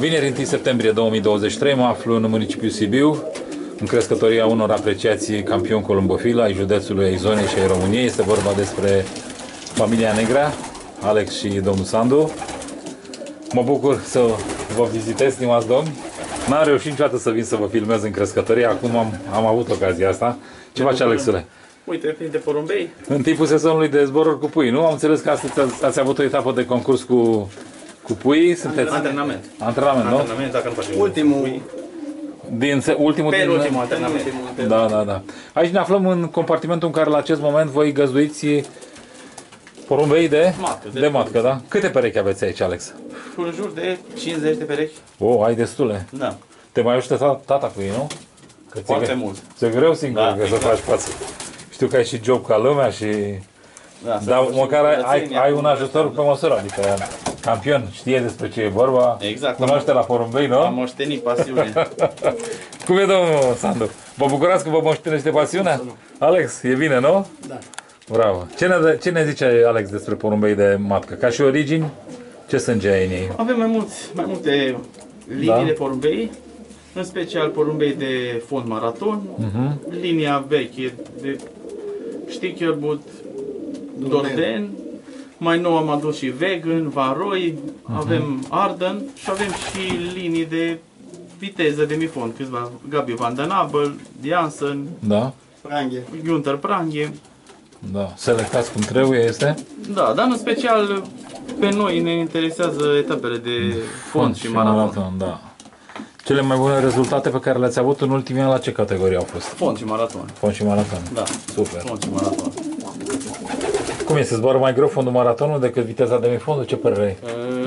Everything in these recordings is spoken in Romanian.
Vineri 1 septembrie 2023 mă aflu în municipiul Sibiu, în crescătoria unor apreciații campion columbofil ai județului, ai zonei și ai României. Este vorba despre familia Negra, Alex și domnul Sandu. Mă bucur să vă vizitez, stimați domni. N-am reușit niciodată să vin să vă filmez în crescătorie, acum am, am avut ocazia asta. Ce faci, Alexule? Uite, printre porumbei. În timpul sezonului de zboruri cu pui, nu? Am înțeles că astăzi ați, ați avut o etapă de concurs cu, cu pui. Sunteți Antrenament. antrenament, nu? Antrenament, dacă nu facem Ultimul, Din se- ultimul Pe din... ultimul antrenament. Da, da, da. Aici ne aflăm în compartimentul în care la acest moment voi găzduiți porumbei de, Matcă, de, de matcă, da? Câte perechi aveți aici, Alex? În jur de 50 de perechi. O, ai destule. Da. Te mai ajută ta- tata cu ei, nu? Că ți-e Foarte gre- mult. Ți-e greu singur Da, că să exact. faci față. Știu că ai și job ca lumea și... Da, să Dar faci măcar ai, ai, curățenia, ai un cu- ajutor pe măsură, adică campion știe despre ce e vorba, Exact. cunoaște la porumbei, nu? Am moștenit pasiune. Cum e, domnul Sandu? Vă bucurați că vă moștenește pasiunea? Alex, e bine, nu? Da. Bravo. Ce ne, ce ne zice Alex despre porumbei de matcă? Ca și origini, ce sânge ai în ei? Avem mai, mulți, mai multe linii Da. de porumbei, în special porumbei de fond maraton, Mhm. linia veche de Stickerbut, Dorden, mai nou am adus și Vegan, Varoi, Mhm. avem Arden și avem și linii de viteză de mifon, câțiva Gabi Van den Abel, Janssen, Da? Pranghe. Günther Pranghe. Da. Selectați cum trebuie, este? Da, dar în special pe noi ne interesează etapele de fond și maraton. da. Cele mai bune rezultate pe care le-ați avut în ultimii ani la ce categorie au fost? Fond și maraton. Fond și maraton. Da, Super. fond și maraton. Cum e? Se zboară mai greu fondul maratonul decât viteza de mifondul? Ce părere ai?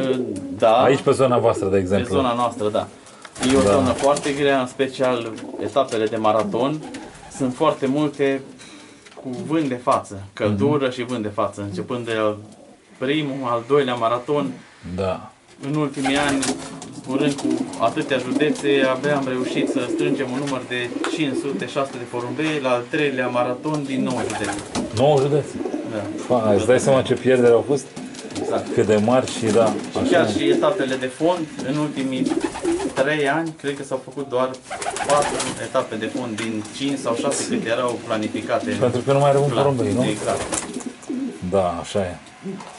Uh, Da, Aici pe zona voastră, de pe exemplu. zona noastră, da. E o Da. zonă foarte grea, în special etapele de maraton. Sunt foarte multe cu vânt de față, căldură și vânt de față, începând de la primul, al doilea maraton. Da. În ultimii ani, zburând cu atâtea județe, abia am reușit să strângem un număr de 500-600 de porumbei la al treilea maraton din 9 județe. 9 județe. Da, Fa, îți dai seama ce pierderi au fost? exact. Cât de mari și da. Așa. Chiar și etapele de fond, în ultimii 3 ani, cred că s-au făcut doar 4 etape de fond din 5 sau 6 câte erau planificate. Pentru că nu mai rămân plan. porumbei, nu? Exact. Da, așa e.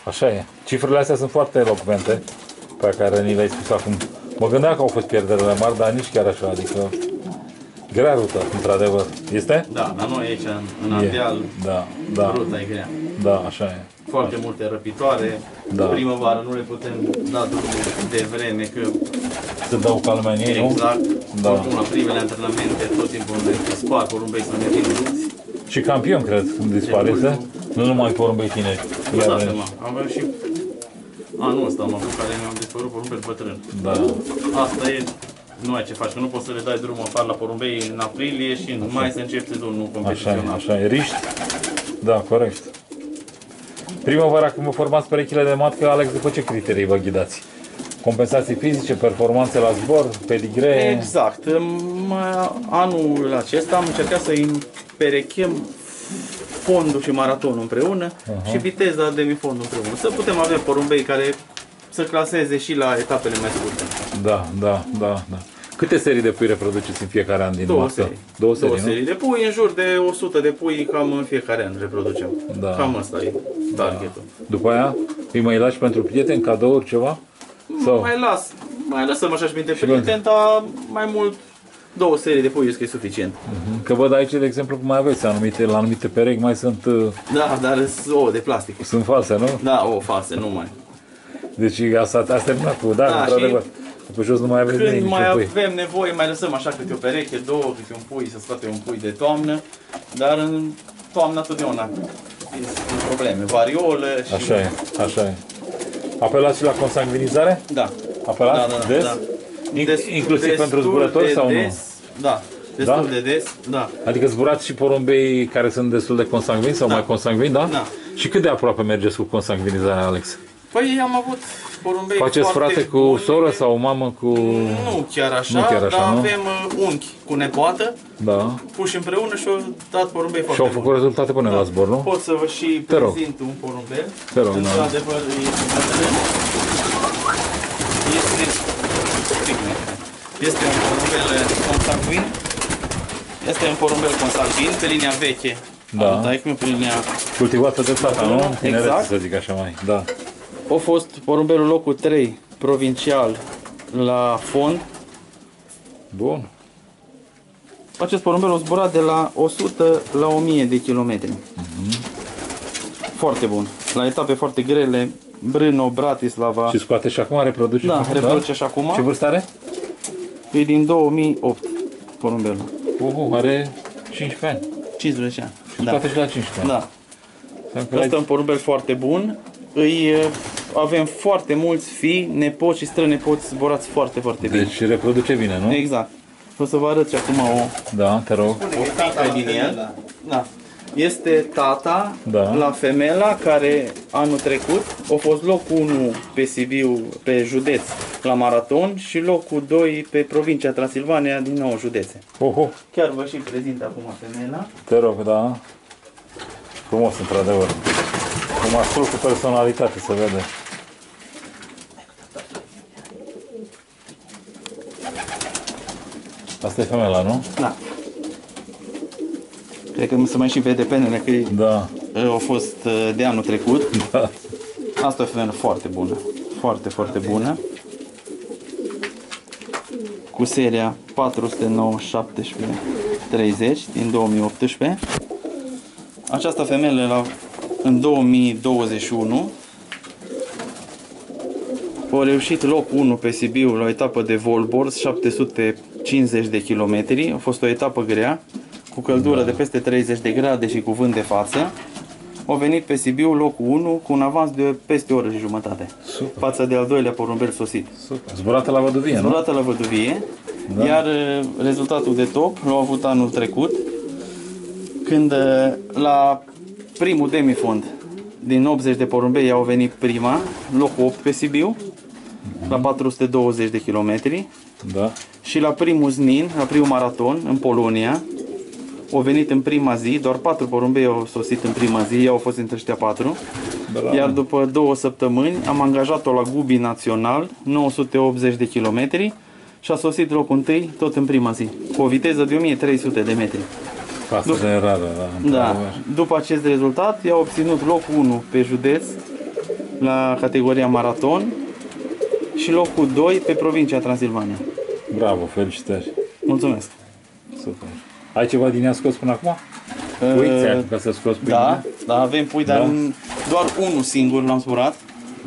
Așa e. Cifrele astea sunt foarte elocvente pe care ni le-ai spus acum. Mă gândeam că au fost pierderile mari, dar nici chiar așa, adică grea rută, într-adevăr. Este? Da, la noi aici, în, în E. Ardeal, Da, da, ruta e grea. Da, așa e. Foarte multe răpitoare. Da. Primăvară nu le putem da drumul de vreme, că Se dau calmea în ei, nu? exact, Da. oricum la primele antrenamente, tot timpul ne spar porumbei să ne vin ruți. Și campion, cred, când dispare, este? Nu numai porumbei tineri. Iar- Da, mă, am avut și anul ăsta, mă, cu care mi-am dispărut porumbei bătrân. Da, Asta e, nu ai ce faci, că nu poți să le dai drumul afară la porumbei în aprilie și în mai să începi sezonul așa e, competițional. așa e. Riști? Da, corect. Primăvara, când vă formați perechile de matcă, Alex, după ce criterii vă ghidați? Compensații fizice, performanțe la zbor, pedigre? Exact. Mai- Anul acesta am încercat să împerechem fondul și maratonul împreună și viteza demifondul împreună. Să putem avea porumbei care să claseze și la etapele mai scurte. Da, da, da, da. Câte serii de pui reproduceți în fiecare an din Două matcă? serii. Două serii, Două nu? serii de pui, în jur de 100 de pui cam în fiecare an reproducem. Da. Cam asta e targetul. După aia îi mai lași pentru prieteni, cadouri, ceva? Sau? Mai las, mai lăsăm așa și printre Și prieteni, dar mai mult două serii de pui, că e suficient. Că văd aici, de exemplu, cum mai aveți anumite, la anumite perechi mai sunt, uh, Da, dar sunt ouă de plastic. sunt false, nu? Da, o false, nu mai. Deci asta a terminat cu, da, Da, într-adevăr. Pe jos nu mai aveți Când nimic, mai niciun pui. avem nevoie, mai lăsăm așa câte o pereche, două, câte un pui, să scoate un pui de toamnă, dar în toamnă totdeauna sunt probleme, variolă și... Așa e, așa e. Apelați și la consanguinizare? Da. Apelați Da, da, da, des? da. Inc- Des- inclusiv destul pentru zburători de sau nu? des, Da, destul Da? de des, da. Adică zburați și porumbei care sunt destul de consanguini sau Da. mai consanguini, da? Da. Și cât de aproape mergeți cu consanguinizarea, Alex? Păi am avut porumbei Faceți foarte frate cu buni. soră sau mamă cu... Nu chiar așa, Nu chiar așa, dar nu? avem uh, unchi cu nepoată, Da. puși împreună și au dat porumbei Și foarte au făcut buni. rezultate până la zbor, nu? Pot să vă și Te rog. prezint un porumbel. Te rog, da. Într-adevăr, este bătrân. Este Este un porumbel consanguin. Este un porumbel consanguin pe linia veche. Da. al taică-miu, pe linia Cultivată de tata, nu? Exact. Tineret, să zic așa mai. Da. A fost porumbelul locul 3 provincial la fond. Bun. Acest porumbel a zburat de la 100 la 1000 de kilometri. Foarte bun. La etape foarte grele, Brno, Bratislava. Și scoate și acum, reproduce? Da, și acum, reproduce și acum. Ce vârstă are? E din 2008 porumbelul. Uhu, are 15 ani. 15 ani. Și scoate și la 15 ani. Da. Înseamnă că Asta e ai- un porumbel foarte bun. Îi, uh, avem foarte mulți fii, nepoți și strănepoți zborați foarte, foarte bine. Deci reproduce bine, nu? Exact. O să vă arăt și acum o, Da, te rog. o fică din el. Da. Este tata Da. la femela care anul trecut a fost locul 1 pe Sibiu, pe județ la maraton și locul 2 pe provincia Transilvania din 9 județe. Oho, Chiar vă și prezint acum femela. te rog, da. Frumos, într-adevăr. Un mascul cu personalitate, se vede. Asta e femela, nu? Da. Cred că se mai și vede penele că e- Da. au fost uh, de anul trecut. Da. Asta e o femeie foarte bună. Foarte, foarte bună. Cu seria 409 17 30 din 2018. Această femeie la, în 2021 a reușit locul 1 pe Sibiu la o etapă de volborz 750 de kilometri. A fost o etapă grea, cu căldură de peste 30 de grade și cu vânt de față. Au venit pe Sibiu locul 1 cu un avans de peste o oră și jumătate. Super. Față de al doilea porumbel sosit. Super. Zburată la văduvie, nu? Zburată la văduvie, Da. iar uh, rezultatul de top l-au avut anul trecut, când uh, la primul demifond din 80 de porumbei au venit prima, locul 8 pe Sibiu, la 420 de kilometri, Da. și la primul Znin, la primul maraton în Polonia, au venit în prima zi, doar patru porumbei au sosit în prima zi, ei au fost între ăștia patru. Bravo. Iar după două săptămâni am angajat-o la Gubi Național, 980 de kilometri și a sosit locul întâi tot în prima zi, cu o viteză de 1300 de metri. Asta de rară, da. Da. într-adevăr. După acest rezultat, i-a obținut locul 1 pe județ la categoria maraton și locul 2 pe provincia Transilvania. Bravo, felicitări. Mulțumesc! Super. Ai ceva din ea scos până acum? Pui ți ca să scoți pui? Da, da, avem pui, dar Da. în- doar unul singur l-am zburat.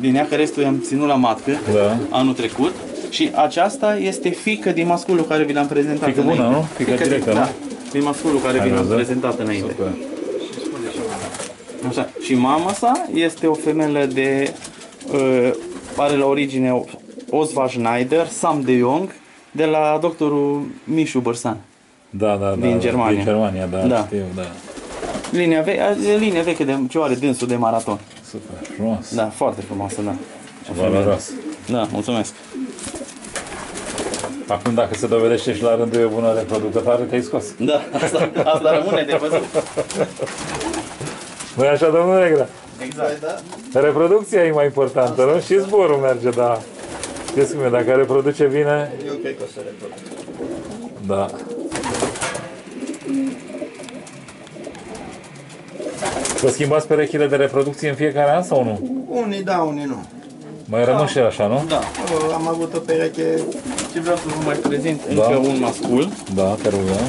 Din ea, că restul i-am ținut la matcă Da. anul trecut. Și aceasta este fică din masculul care vi l-am prezentat Fică bună, înainte. nu? Fică directă, da, nu? din masculul care Ai vi l-am văzut? prezentat înainte. Super. Așa. Și mama sa este o femeie de... Uh, are la origine Oswald Schneider, Sam de Jong, de la doctorul Mișu Bărsan. Da, da, da. Din Germania. Din Germania, da, Da. știu, da. Linia, ve- e linia veche de ce are dânsul de maraton. Super, frumos. Da, foarte frumoasă, da. Și valoros. Da, mulțumesc. Acum dacă se dovedește și la rândul e o bună reproducătoare, te-ai scos. Da, asta, asta rămâne de văzut. nu e așa, domnul Negra? Exact. Da? Reproducția e mai importantă, nu? Și zborul merge, da. Știți cum e, dacă reproduce bine, Eu cred că o să reproduc. da. Vă schimbați perechile de reproducție în fiecare an sau nu? Unii da, unii nu. Mai rămân și așa, nu? Da. Eu Am avut o pereche Și vreau să vă mai prezint Da. încă un mascul. Da, te rog, da.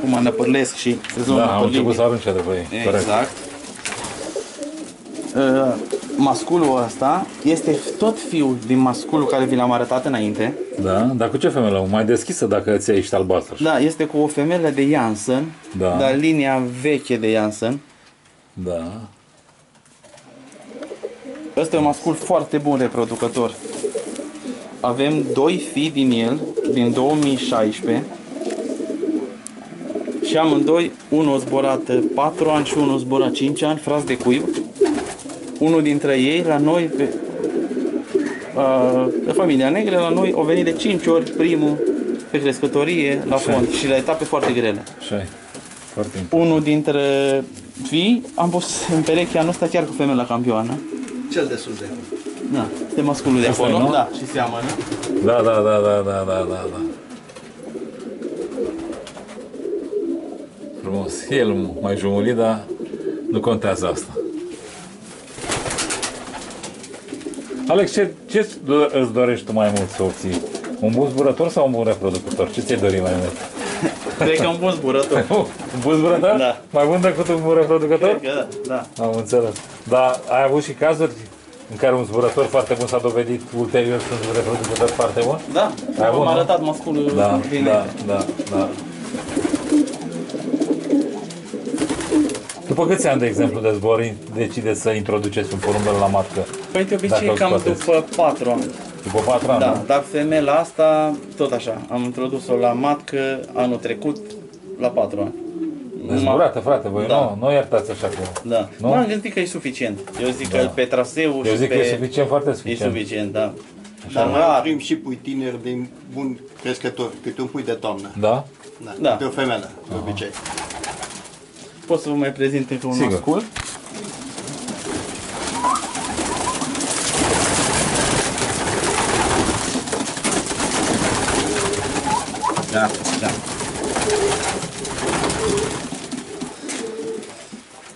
Cum mă năpârlesc și sezonul Da, am început năpârlirii. să arunce de pe ei. Corect. Exact. Uh, masculul ăsta este tot fiul din masculul care vi l-am arătat înainte. Da, dar cu ce femeie? Mai deschisă dacă ți ești albastră. Da, este cu o femeie de Janssen, Da. dar linia veche de Janssen. Da. Ăsta e un mascul foarte bun reproducător. Avem doi fii din el, din 2016. Și amândoi, unul a zburat 4 ani și unul a zburat 5 ani, frați de cuib. Unul dintre ei, la noi, pe, uh, pe familia negră, la noi, au venit de 5 ori primul pe crescătorie la fond și la etape foarte grele. Așa e. Foarte important. unul dintre vii, am pus în pereche anul ăsta chiar cu femela campioană. Cel de sus de Da, este masculul de Asta e, acolo, nu? da, și seamănă. Da, da, da, da, da, da, da, da. Frumos. El mai jumulit, dar nu contează asta. Alex, ce, ce îți do- îți dorești tu mai mult să obții? Un bun zburător sau un bun reproducător? Ce ți-ai dori mai mult? Cred că un bun zburător. un bun zburător? Da. Mai bun decât un bun reproducător? Cred că da, da. Am înțeles. Dar ai avut și cazuri în care un zburător foarte bun s-a dovedit ulterior să un reproducător foarte bun? Da, Ai avut, am nu? arătat masculul Da, din da, da, da. După câți ani, de exemplu, de zbor decideți să introduceți un porumbel la matcă? Păi de obicei Dacă îl cam scoateți. după 4 ani. După 4 ani, Da, nu? dar femela asta, tot așa, am introdus-o la matcă anul trecut, la 4 ani. Dezburată, frate, voi Da. nu, nu iertați așa cu... Da. Nu? M-am gândit că e suficient. Eu zic că pe traseu Eu și zic pe... că e suficient, foarte E suficient. suficient, da. Dar Dar mai rar. oprim și pui tineri din bun crescători, câte un pui de toamnă. Da? Da. Da. De o femeie, de obicei. Pot să vă mai prezint încă un Sigur. mascul. Da, da.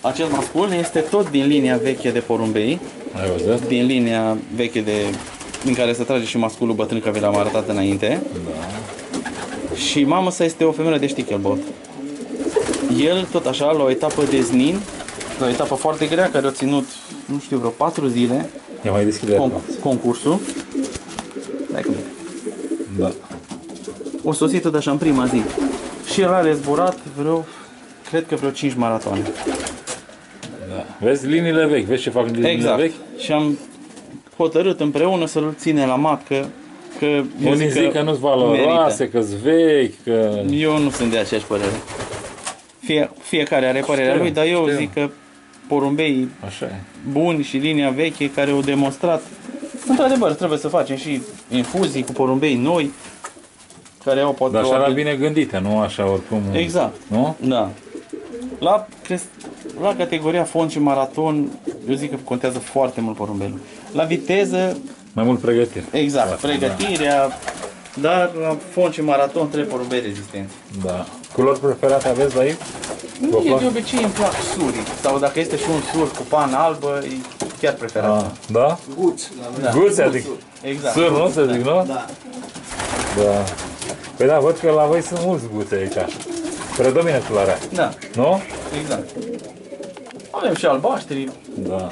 Acel mascul este tot din linia veche de porumbei, Ai văzut? din linia veche de din care se trage și masculul bătrân, că vi l-am arătat înainte. Da. Și mama sa este o femeie de stichelbot. El, tot așa, la o etapă de znin, la o etapă foarte grea, care a ținut, nu știu, vreo 4 zile, Ia mai deschide acum. con- concursul. Dai cum Da. O sosit tot așa în prima zi. Și el are zburat vreo, cred că vreo 5 maratoane. da. Vezi liniile vechi, vezi ce fac liniile Exact. vechi? Și am hotărât împreună să-l ține la matcă, că eu Unii zic că nu-s valoroase, că-s vechi, că... Eu nu sunt de aceeași părere. Fie, fiecare are părerea Știu, lui, dar eu știu. zic că porumbei Așa e. buni și linia veche care au demonstrat într-adevăr trebuie să facem și infuzii cu porumbei noi care au poate Dar așa era probabil- bine gândite, nu așa oricum. Exact. Nu? Da. La, cresc, la categoria fond și maraton, eu zic că contează foarte mult porumbelul. La viteză, Mai mult pregătire. exact, Foarte, pregătirea, dar la fond și maraton trebuie porumbei rezistenți. Da. Culori preferate aveți la ei? Vă Mie plac? de obicei îmi plac surii. Sau dacă este și un sur cu pană albă, e chiar preferat. Ah, da? Guț. Da. Guți, adică Exact. sur, nu să zic, nu? Da. Da. Păi da, văd că la voi sunt mulți guți aici. Predomină culoarea, Da, nu? exact. Avem și albaștri. Da.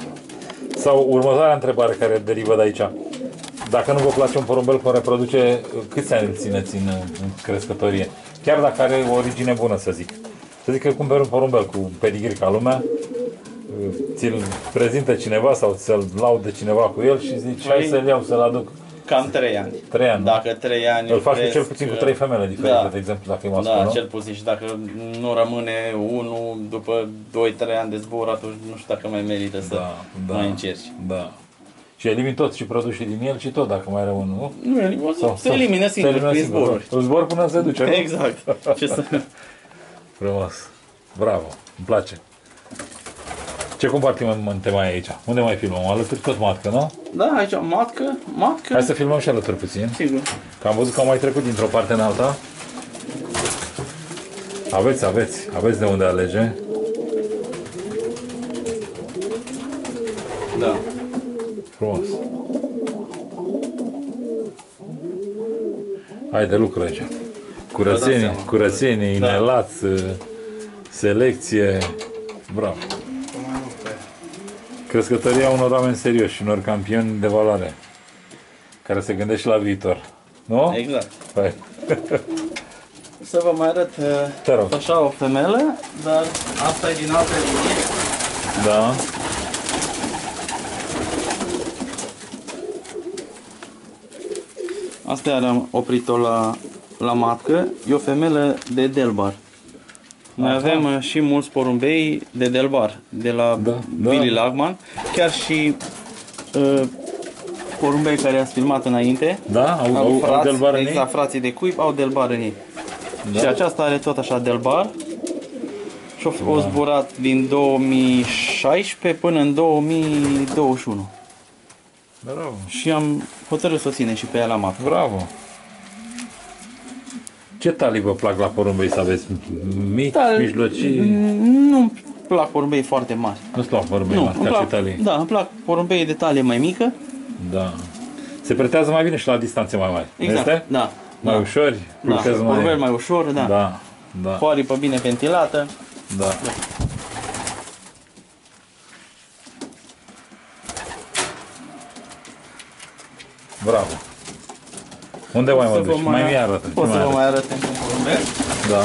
Sau următoarea întrebare care derivă de aici. Dacă nu vă place un porumbel care reproduce, câți ani îl țineți în, în crescătorie? Chiar dacă are o origine bună, să zic. Să zic că cumperi un porumbel cu pedigrii ca lumea, ți-l prezintă cineva sau ți-l laudă cineva cu el și zici, hai Păi- să-l iau, să-l aduc Cam 3 ani. 3 ani. Dacă 3 ani Îl faci cu cresc, cel puțin cu trei femele diferite, Da. de exemplu, dacă e mascul, Da, nu? cel puțin. Și dacă nu rămâne unul după 2-3 ani de zbor, atunci nu știu dacă mai merită să Da, da. mai încerci. Da. Și elimini tot și produsii din el și tot, dacă mai rămân, nu? Nu, el- o să Sau- se sau- elimină se singur elimină prin singur, zboruri. nu? Zbor până se duce, nu? Exact. Ce să... Frumos. Bravo. Îmi place. Ce compartimente mai ai aici? Unde mai filmăm? Alături tot matcă, nu? Da, aici matcă, matcă. Hai să filmăm și alături puțin. Sigur. Că am văzut că am mai trecut dintr-o parte în alta. Aveți, aveți, aveți de unde alege. Da. Frumos. Haide, lucră aici. Curățenie, Vă dați seama. curățenie, Da. inelat, selecție. Bravo. Crescătoria unor oameni serioși, unor campioni de valoare, care se gândesc și la viitor. Nu? Exact. Hai. Să vă mai arăt uh, Te rog. așa o femelă, dar asta e din altă linie. Da. Asta iar am oprit-o la, la matcă. E o femelă de Delbar. Noi Aha. avem uh, și mulți porumbei de Delbar, de la Da, da. Billy Lagman. Chiar și uh, porumbei care ați filmat înainte. Da? Au, au, au frați, delbar în ei? exact, frații de cuib au delbar în ei. Și aceasta are tot așa delbar. Și a fost zburat din 2016 până în 2021. Bravo. Și am hotărât să o ținem și pe ea la mapă. Bravo. Ce talii vă plac la porumbei să aveți? Mici, Da, mijlocii? Nu-mi plac porumbei foarte mari. Nu-ți plac porumbei Nu, mari, îmi ca și plac, talii? da, îmi plac porumbei de talie mai mică. Da. Se pretează mai bine și la distanțe mai mari. Exact, Este? da. Mai da. ușori, Da, lucrezi porumbel mai... mai ușor, da. Da, da, Cu aripă bine ventilată. da. Bravo. Unde mai mă Să vă duci? Mai mi arată. Pot ce să mai vă arăți? mai arăt încă un porumbel. Da.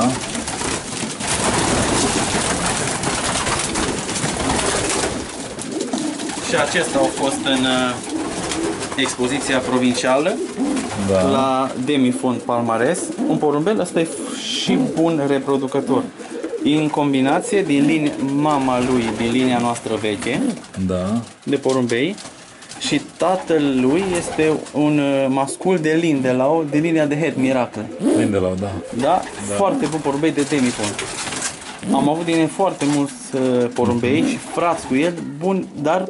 Și acesta a fost în uh, expoziția provincială Da. la Demifond Palmares. Un porumbel, ăsta e f- și bun reproducător. În combinație din linia, mama lui din linia noastră veche, Da. de porumbei, și tatăl lui este un uh, mascul de lin de la o, de linia de head Miracle. Prinde la da. Da? Foarte bun porumbei de Demifond. Am avut din el foarte mulți uh, porumbei și frați cu el, bun, dar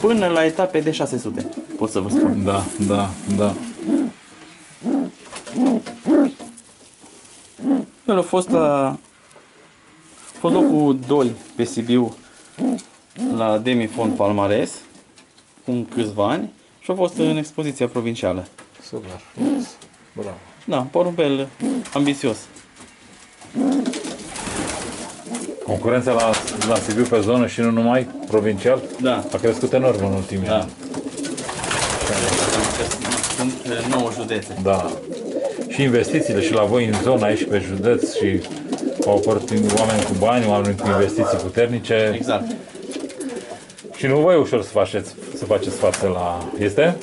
până la etape de 600, pot să vă spun. Da, da, da. El a fost la a fost locul 2 pe Sibiu la Demifond Palmares cu câțiva ani și a fost în expoziția provincială. Super. Bravo. Da, porumbel ambițios. Concurența la, la Sibiu pe zonă și nu numai, provincial, Da. a crescut enorm în ultimii Da. ani. Sunt uh, 9 județe. Da. Și investițiile și la voi în zona aici pe județ și au apărut oameni cu bani, oameni cu investiții puternice Exact. și nu vă e ușor să faceți, să faceți față la... Este?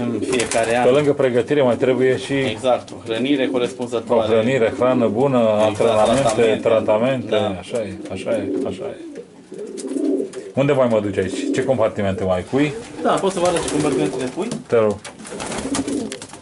În fiecare Pe an. lângă pregătire mai trebuie și Exact, o hrănire o corespunzătoare. hrănire, hrană bună, antrenamente, tratamente. tratamente, Da. așa e, așa e, așa e. Unde mai mă duci aici? Ce compartimente mai ai? Pui? Da, pot să vă arăt și compartimentele de pui. Te rog.